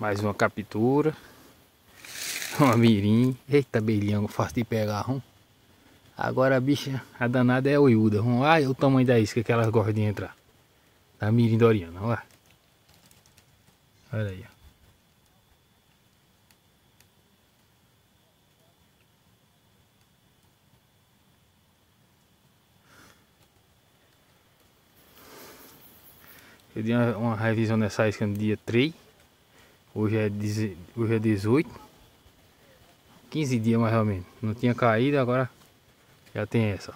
Mais uma captura. Uma mirim. Eita, belinha, fácil de pegar. Hum. Agora a bicha, a danada é oiuda. Hum. Olha o tamanho da isca que elas gostam de entrar. Da mirim doriana, olha. Olha aí, ó. Eu dei uma, uma revisão nessa isca no dia 3. Hoje é, hoje é 18. 15 dias mais ou menos. Não tinha caído, agora já tem essa.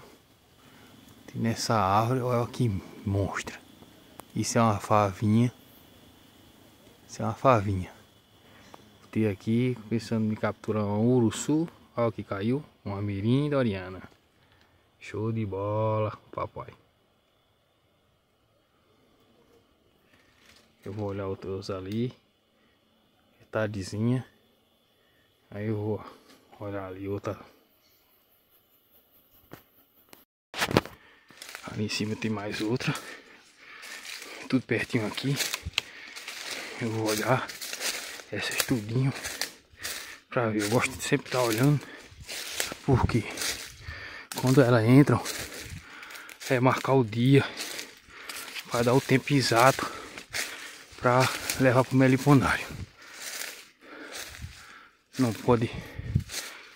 Tem nessa árvore, olha que monstra. Isso é uma favinha. Isso é uma favinha. Tem aqui, pensando em capturar um uruçu. Olha que caiu. Uma mirim doriana. Show de bola, papai. Eu vou olhar outros ali. Tardezinha. Aí eu vou olhar ali outra. Ali em cima tem mais outra. Tudo pertinho aqui. Eu vou olhar essa estudinho pra ver. Eu gosto de sempre estar tá olhando. Porque quando elas entram é marcar o dia para dar o tempo exato para levar para o meliponário. Não pode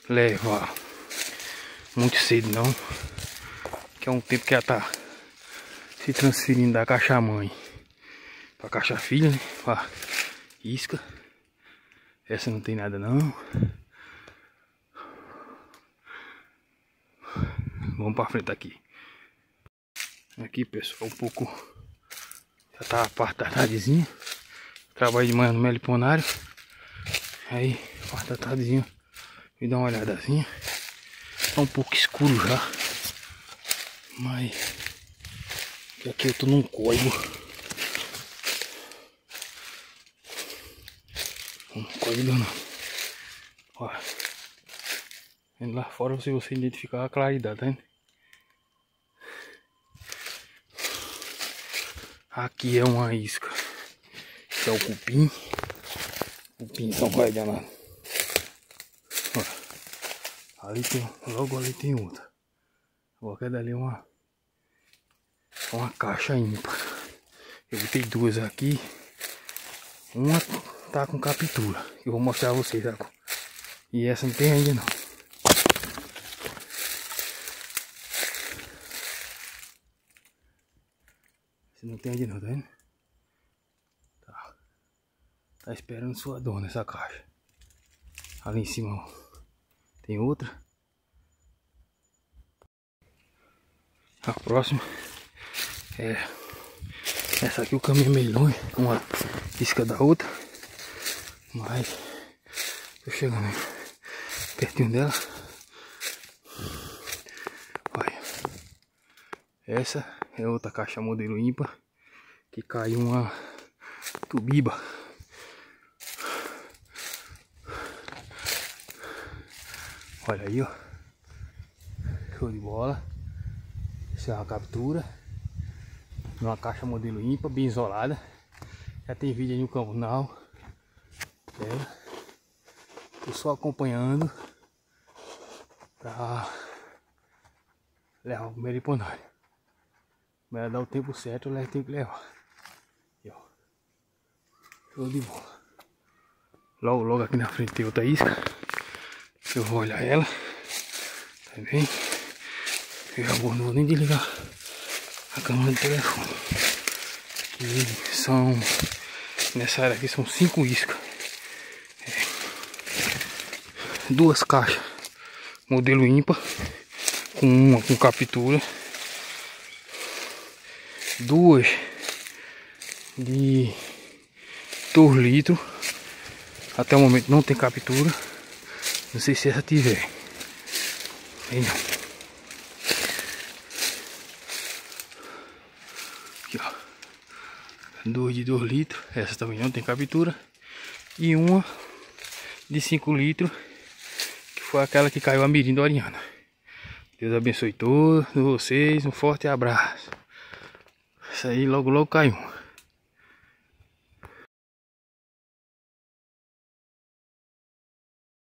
levar muito cedo não, que é um tempo que ela tá se transferindo da caixa mãe para caixa filha, né? Pra isca. Essa não tem nada não. Vamos para frente aqui. Aqui pessoal, um pouco já tá a parte da tardezinha. Trabalho de manhã no meliponário. Aí, parte da tardezinha. Me dá uma olhadazinha. Tá um pouco escuro já. Mas aqui eu tô num código. Um código não. Ó. Vendo lá fora se você identificar a claridade, tá vendo? Aqui é uma isca. É o cupim. Cupim são vai danado. Ali tem. Logo ali tem outra. Agora dali é uma. Uma caixa ímpar. Eu botei duas aqui. Uma tá com captura. Eu vou mostrar a vocês agora. E essa não tem ainda não. Se não tem de não, tá vendo? Tá. Tá esperando sua dona essa caixa. Ali em cima tem outra. A próxima é essa aqui o caminho é longe, uma isca da outra. Mas tô chegando pertinho dela. Olha. Essa é outra caixa modelo ímpar que caiu uma tubiba. Olha aí, ó. Show de bola. Essa é uma captura. Uma caixa modelo ímpar, bem isolada. Já tem vídeo aí no canal. É. Tô só acompanhando pra levar o meriponário. Mas dar o tempo certo, ela tem que levar. Aqui, ó. Show de bola. Logo, logo aqui na frente tem outra isca. Eu vou olhar ela. Tá bem? Eu já vou, não vou nem desligar a câmera do telefone. São. Nessa área aqui são cinco iscas. É. Duas caixas. Modelo ímpar. Com uma com captura duas de 2 litros. Até o momento não tem captura. Não sei se essa tiver. Aí não. Aqui, ó. Duas de 2 litros. Essa também não tem captura. E uma de 5 litros. Que foi aquela que caiu a mirim do Ariana. Deus abençoe todos vocês. Um forte abraço. Isso aí logo logo caiu.